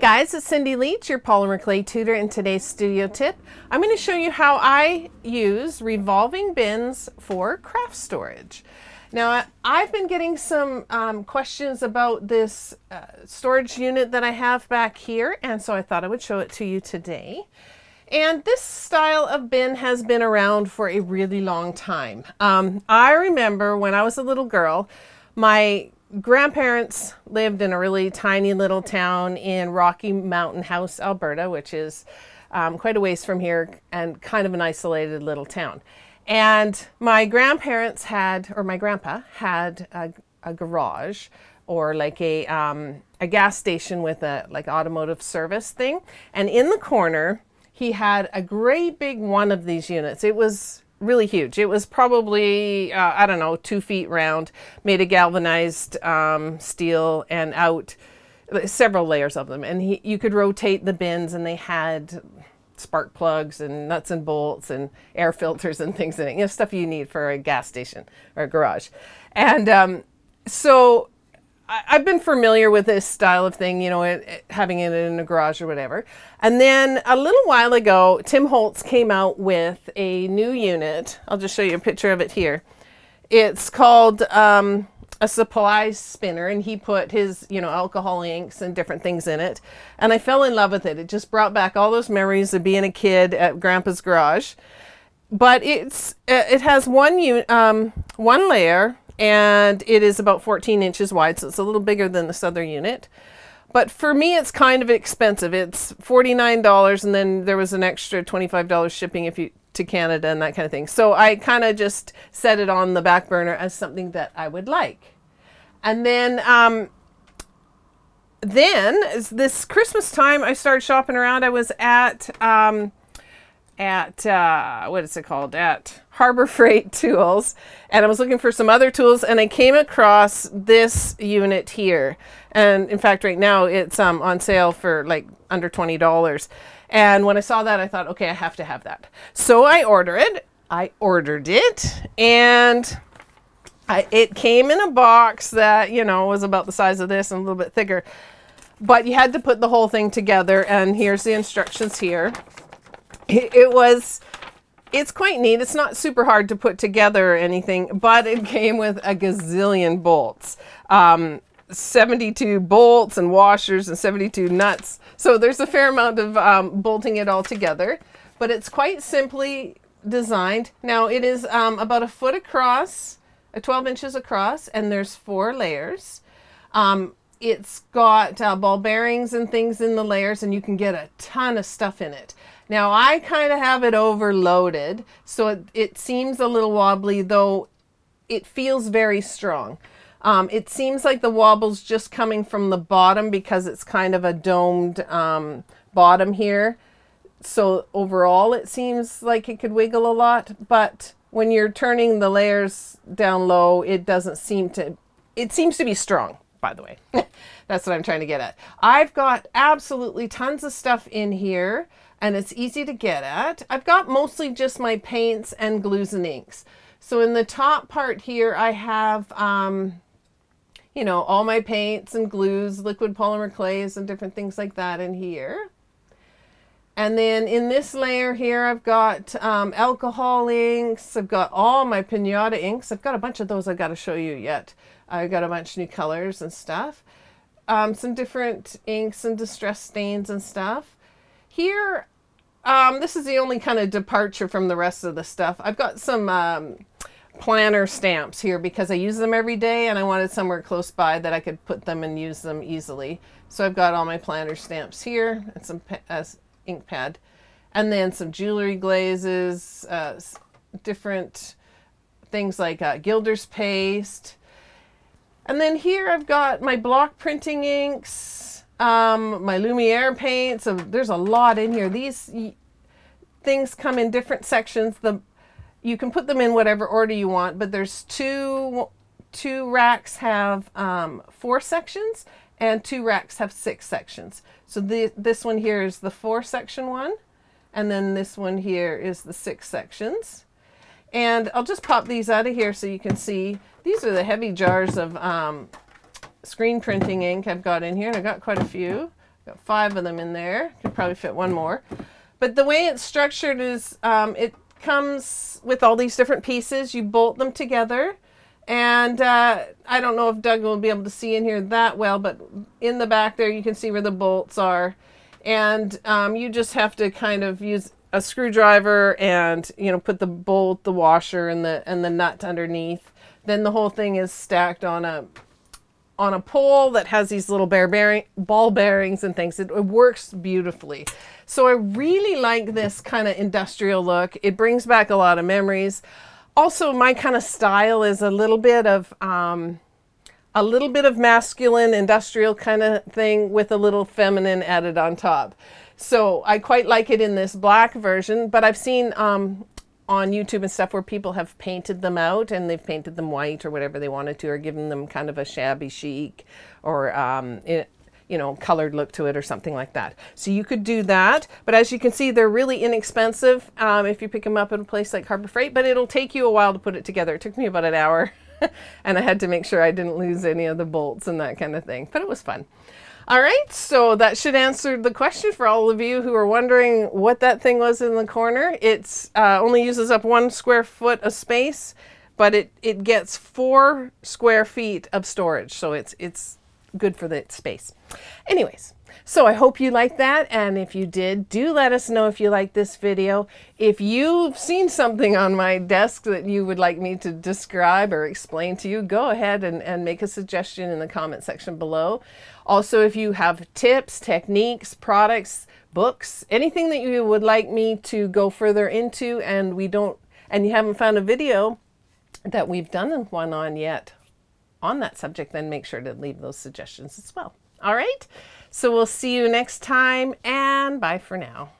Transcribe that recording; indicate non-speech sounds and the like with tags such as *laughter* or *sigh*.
guys, it's Cindy Lietz, your polymer clay tutor. In today's studio tip, I'm going to show you how I use revolving bins for craft storage. Now, I've been getting some um, questions about this uh, storage unit that I have back here, and so I thought I would show it to you today. And this style of bin has been around for a really long time. Um, I remember when I was a little girl, my grandparents lived in a really tiny little town in Rocky Mountain House, Alberta, which is um, quite a ways from here and kind of an isolated little town. And my grandparents had, or my grandpa had a, a garage or like a, um, a gas station with a like automotive service thing. And in the corner, he had a great big one of these units. It was really huge. It was probably, uh, I don't know, two feet round, made of galvanized um, steel and out several layers of them. And he, you could rotate the bins and they had spark plugs and nuts and bolts and air filters and things in it, you know, stuff you need for a gas station or a garage. And um, so I, have been familiar with this style of thing, you know, it, it, having it in a garage or whatever. And then a little while ago, Tim Holtz came out with a new unit. I'll just show you a picture of it here. It's called um, a supply spinner, and he put his, you know, alcohol inks and different things in it. And I fell in love with it. It just brought back all those memories of being a kid at Grandpa's garage. But it's it has one um, one layer and it is about 14 inches wide, so it's a little bigger than this other unit. But for me, it's kind of expensive. It's $49, and then there was an extra $25 shipping if you to Canada and that kind of thing. So I kind of just set it on the back burner as something that I would like. And then, um, then this Christmas time, I started shopping around. I was at um, at uh, what is it called? At Harbor Freight *laughs* Tools and I was looking for some other tools and I came across this unit here. And in fact right now it's um, on sale for like under $20 and when I saw that I thought okay I have to have that. So I ordered it. I ordered it and I, it came in a box that you know was about the size of this and a little bit thicker. But you had to put the whole thing together and here's the instructions here it, was it's quite neat. It's not super hard to put together or anything, but it *laughs* came with a gazillion bolts. Um, 72 bolts and washers and 72 nuts. So there's a fair amount of um, bolting it all together, but it's quite simply designed. Now it is um, about a foot across, uh, 12 inches across, and there's four layers. Um, it's got uh, ball bearings and things in the layers, and you can get a ton of stuff in it. Now I kind of have it overloaded, so it, it seems a little wobbly, though it feels very strong. Um, it seems like the wobble's just coming from the bottom because it's kind of a domed um, bottom here. So overall it seems like it could wiggle a lot, but when you're turning the layers down low, it doesn't seem to, it seems to be strong, by the way. *laughs* That's what I'm trying to get at. I've got absolutely tons of stuff in here and it's easy to get at. I've got mostly just my paints and glues and inks. So in the top part here, I have, um, you know, all my paints and glues, liquid polymer clays and different things like that in here. And then in this layer here, I've got um, alcohol inks. I've got all my pinata inks. I've got a bunch of those I've got to show you yet. I've got a bunch of new colors and stuff. Um, some different inks and distress stains and stuff. Here, um, this is the only kind of departure from the rest of the stuff. I've got some um, planner stamps here because I use them every day and I wanted somewhere close by that I could put them and use them easily. So I've got all my planner stamps here and some uh, ink pad. And then some jewelry glazes, uh, different things like uh, Gilder's paste. And then here I've got my block printing inks, um, my Lumiere paints. So there's a lot in here. These things come in different sections. The you can put them in whatever order you want, but there's two two racks have um, four sections and two racks have six sections. So the, this one here is the four section one, and then this one here is the six sections. And I'll just pop these out of here so you can see. These are the heavy jars of um, screen printing ink I've got in here, and I've got quite a few. Got five of them in there. Could probably fit one more. But the way it's structured is um, it comes with all these different pieces. You bolt them together. And uh, I don't know if Doug will be able to see in here that well, but in the back there you can see where the bolts are. And um, you just have to kind of use a screwdriver and you know put the bolt, the washer, and the and the nut underneath. Then the whole thing is stacked on a on a pole that has these little bear bearing, ball bearings and things. It, it works beautifully. So I really like this kind of industrial look. It brings back a lot of memories. Also, my kind of style is a little bit of um, a little bit of masculine industrial kind of thing with a little feminine added on top. So I quite like it in this black version, but I've seen um, on YouTube and stuff where people have painted them out and they've painted them white or whatever they wanted to, or given them kind of a shabby chic or um, it, you know, colored look to it or something like that. So you could do that. But as you can see, they're really inexpensive um, if you pick them up at a place like Harbor Freight, but it'll take you a while to put it together. It took me about an hour *laughs* and I had to make sure I didn't lose any of the bolts and that kind of thing, but it was fun. All right, so that should answer the question for all of you who are wondering what that thing was in the corner. It's uh, only uses up one square foot of space, but it, it gets four square feet of storage, so it's, it's good for the space. Anyways, so I hope you liked that. And if you did, do let us know if you like this video. If you've seen something on my desk that you would like me to describe or explain to you, go ahead and, and make a suggestion in the comment section below. Also, if you have tips, techniques, products, books, anything that you would like me to go further into and we don't, and you haven't found a video that we've done one on yet on that subject, then make sure to leave those suggestions as well. All right. So we'll see you next time and bye for now.